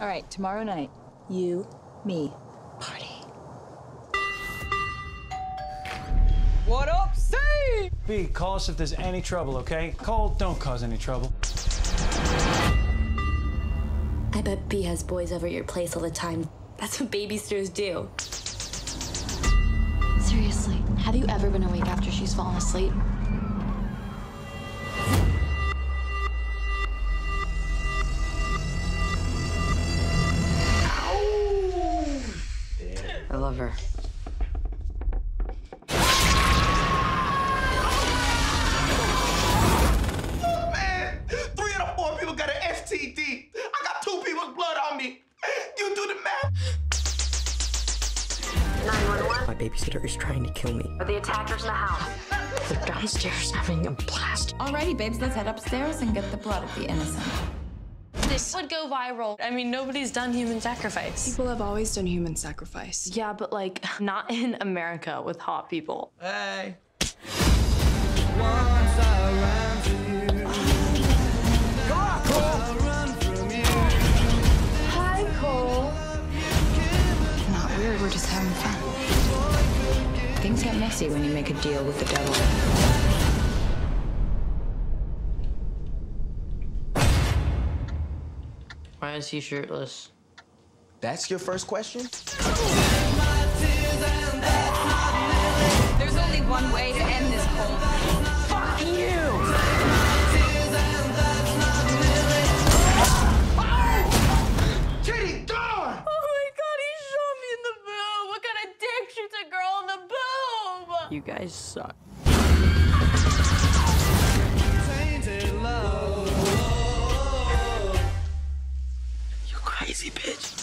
All right, tomorrow night, you, me, party. What up, C? Bee, call us if there's any trouble, okay? Cole, don't cause any trouble. I bet Bee has boys over at your place all the time. That's what babysitters do. Seriously, have you ever been awake after she's fallen asleep? I love. Man, three of the four people got an STD. I got two people's blood on me. You do the math. 911. My babysitter is trying to kill me. Are The attackers in the house. They're downstairs having a blast. Alrighty, babes, let's head upstairs and get the blood of the innocent. This would go viral. I mean, nobody's done human sacrifice. People have always done human sacrifice. Yeah, but like, not in America with hot people. Hey. Hi, Cole. Not weird, we're just having fun. Things get messy when you make a deal with the devil. Why is he shirtless? That's your first question? There's only one way to end this, Cole. Fuck you! Kitty, gone! Oh my god, he shot me in the boob! What kind of dick shoots a girl in the boob? You guys suck. Crazy bitch.